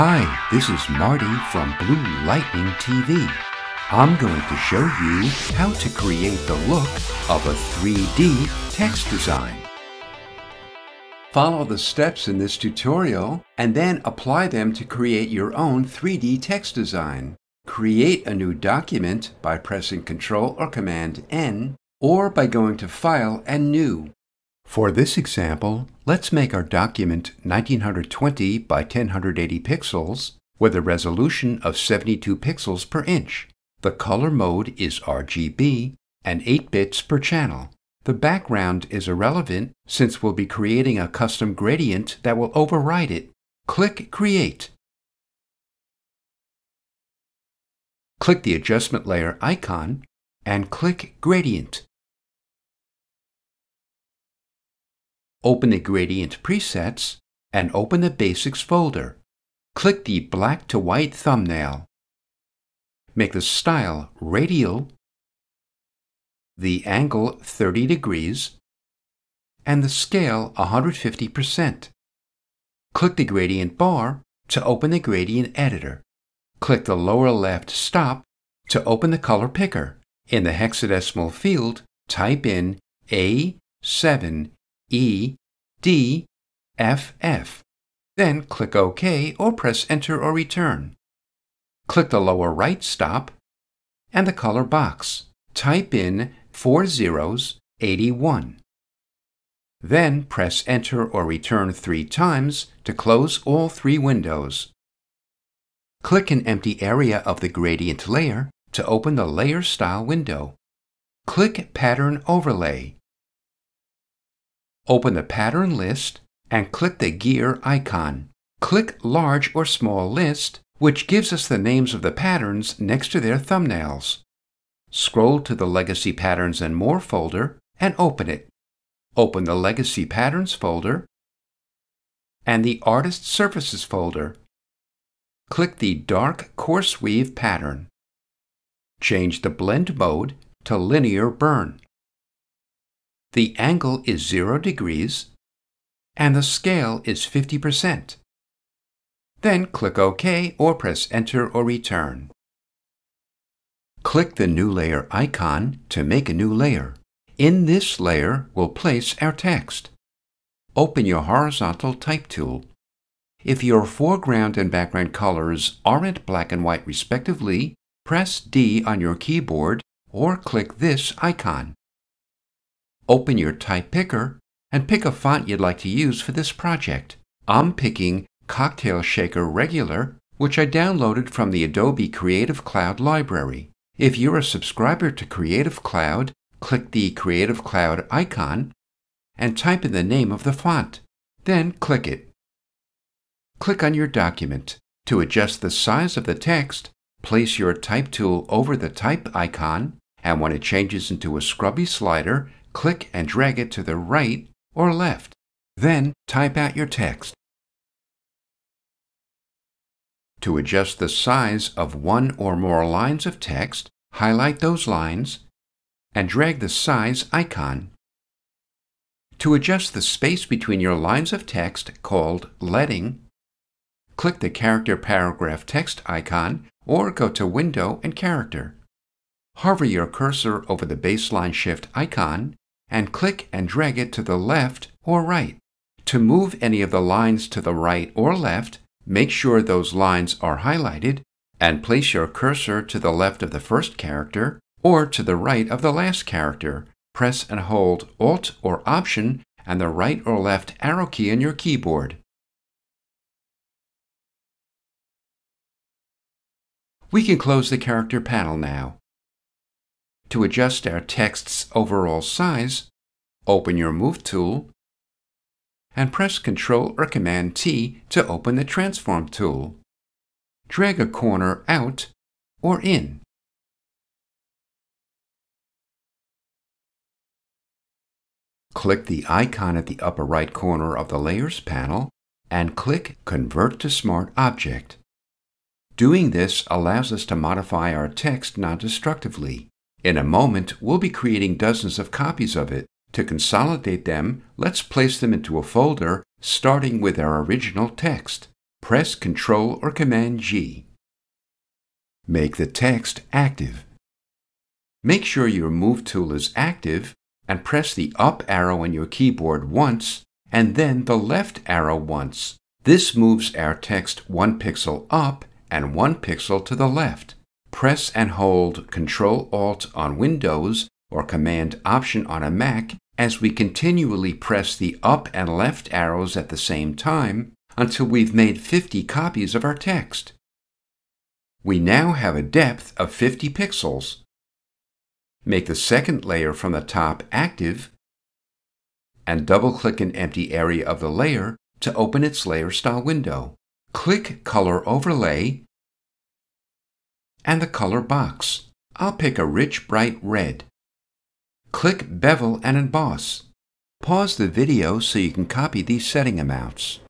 Hi, this is Marty from Blue Lightning TV. I'm going to show you how to create the look of a 3D text design. Follow the steps in this tutorial and then apply them to create your own 3D text design. Create a new document by pressing Ctrl or Command N or by going to File and New. For this example, let's make our document 1920 by 1080 pixels with a resolution of 72 pixels per inch. The color mode is RGB and 8 bits per channel. The background is irrelevant since we'll be creating a custom gradient that will override it. Click Create. Click the adjustment layer icon and click Gradient. Open the Gradient Presets and open the Basics folder. Click the black to white thumbnail. Make the style radial, the angle 30 degrees, and the scale 150%. Click the gradient bar to open the gradient editor. Click the lower left stop to open the color picker. In the hexadecimal field, type in A7 E, D, F, F. Then click OK or press Enter or Return. Click the lower right stop and the color box. Type in four zeros, 81. Then press Enter or Return three times to close all three windows. Click an empty area of the gradient layer to open the Layer Style window. Click Pattern Overlay Open the pattern list and click the gear icon. Click Large or Small List, which gives us the names of the patterns next to their thumbnails. Scroll to the Legacy Patterns and More folder and open it. Open the Legacy Patterns folder and the Artist Surfaces folder. Click the Dark Coarse Weave pattern. Change the blend mode to Linear Burn. The angle is 0 degrees and the scale is 50%. Then click OK or press Enter or Return. Click the New Layer icon to make a new layer. In this layer, we'll place our text. Open your horizontal type tool. If your foreground and background colors aren't black and white respectively, press D on your keyboard or click this icon. Open your type picker and pick a font you'd like to use for this project. I'm picking Cocktail Shaker Regular, which I downloaded from the Adobe Creative Cloud library. If you're a subscriber to Creative Cloud, click the Creative Cloud icon and type in the name of the font. Then click it. Click on your document. To adjust the size of the text, place your type tool over the type icon, and when it changes into a scrubby slider, click and drag it to the right or left. Then type out your text. To adjust the size of one or more lines of text, highlight those lines and drag the size icon. To adjust the space between your lines of text, called leading, click the Character Paragraph Text icon or go to Window and Character. Hover your cursor over the baseline shift icon and click and drag it to the left or right. To move any of the lines to the right or left, make sure those lines are highlighted and place your cursor to the left of the first character or to the right of the last character. Press and hold Alt or Option and the right or left arrow key on your keyboard. We can close the character panel now. To adjust our text's overall size, open your Move tool and press Ctrl or Command T to open the Transform tool. Drag a corner out or in. Click the icon at the upper right corner of the Layers panel and click Convert to Smart Object. Doing this allows us to modify our text non-destructively. In a moment, we'll be creating dozens of copies of it. To consolidate them, let's place them into a folder starting with our original text. press Ctrl or Command G. Make the text active. Make sure your Move tool is active and press the up arrow on your keyboard once and then the left arrow once. This moves our text one pixel up and one pixel to the left. Press and hold Ctrl Alt on Windows or Command Option on a Mac as we continually press the up and left arrows at the same time until we've made 50 copies of our text. We now have a depth of 50 pixels. Make the second layer from the top active and double-click an empty area of the layer to open its layer style window. Click Color Overlay and the color box. I'll pick a rich bright red. Click Bevel and Emboss. Pause the video so you can copy these setting amounts.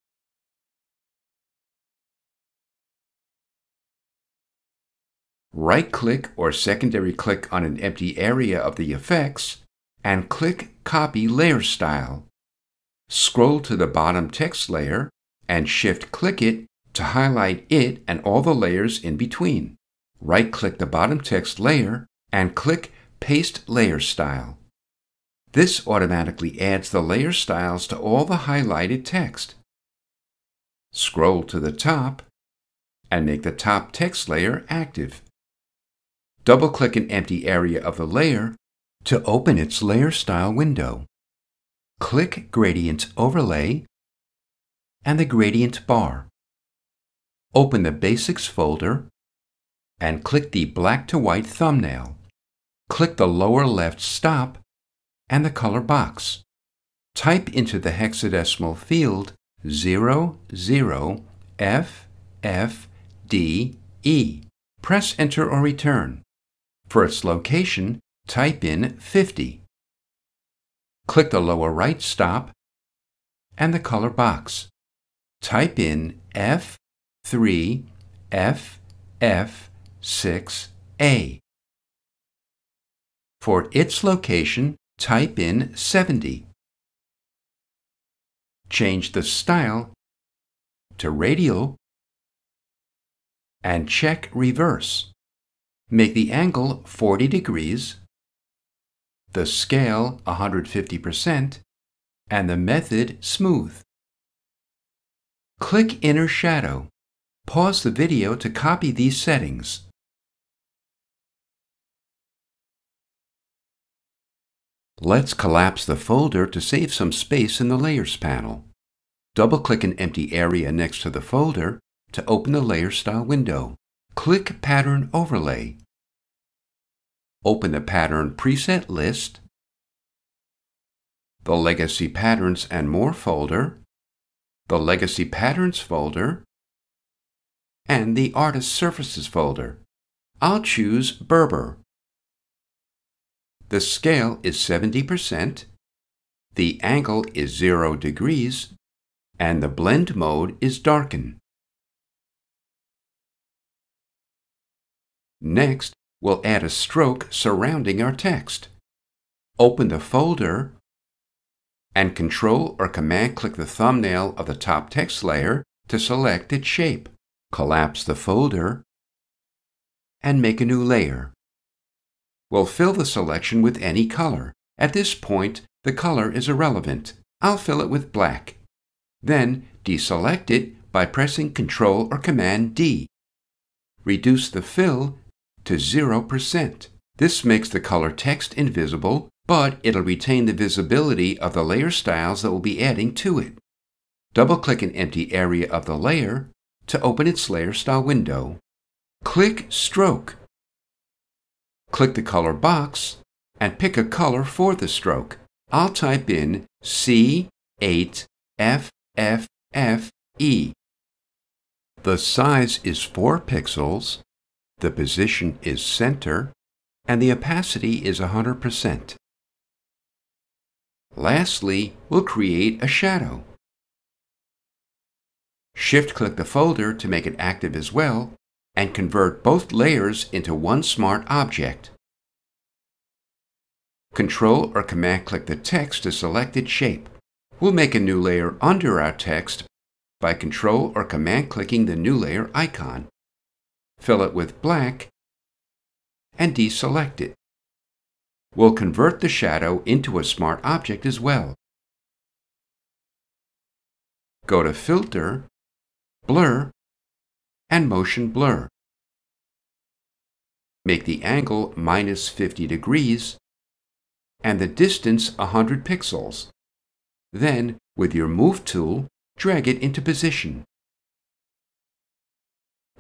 Right-click or secondary click on an empty area of the effects and click Copy Layer Style. Scroll to the bottom text layer and shift-click it to highlight it and all the layers in between. Right-click the bottom text layer and click Paste Layer Style. This automatically adds the layer styles to all the highlighted text. Scroll to the top and make the top text layer active. Double-click an empty area of the layer to open its Layer Style window. Click Gradient Overlay and the Gradient bar. Open the Basics folder and click the black to white thumbnail. Click the lower left stop and the color box. Type into the hexadecimal field 00 F F D E. Press enter or return. For its location, type in 50. Click the lower right stop and the color box. Type in F3 F F 6A. For its location, type in 70. Change the style to radial and check reverse. Make the angle 40 degrees, the scale 150%, and the method smooth. Click Inner Shadow. Pause the video to copy these settings. Let's collapse the folder to save some space in the Layers panel. Double-click an empty area next to the folder to open the Layer Style window. Click Pattern Overlay. Open the Pattern Preset list, the Legacy Patterns and More folder, the Legacy Patterns folder, and the Artist Surfaces folder. I'll choose Berber. The scale is 70%, the angle is 0 degrees, and the blend mode is darken. Next, we'll add a stroke surrounding our text. Open the folder and Control or Command click the thumbnail of the top text layer to select its shape. Collapse the folder and make a new layer. We'll fill the selection with any color. At this point, the color is irrelevant. I'll fill it with black. Then deselect it by pressing Ctrl or Command D. Reduce the fill to 0%. This makes the color text invisible, but it'll retain the visibility of the layer styles that we'll be adding to it. Double-click an empty area of the layer to open its layer style window. Click Stroke Click the color box and pick a color for the stroke. I'll type in C8FFFE. The size is 4 pixels, the position is center, and the opacity is 100%. Lastly, we'll create a shadow. Shift-click the folder to make it active as well, and convert both layers into one smart object. Control or Command click the text to select its shape. We'll make a new layer under our text by Control or Command clicking the new layer icon. Fill it with black and deselect it. We'll convert the shadow into a smart object as well. Go to Filter, Blur, and Motion Blur. Make the angle minus 50 degrees and the distance 100 pixels. Then, with your Move tool, drag it into position.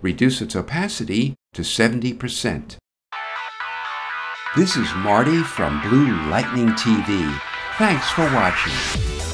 Reduce its opacity to 70%. This is Marty from Blue Lightning TV. Thanks for watching.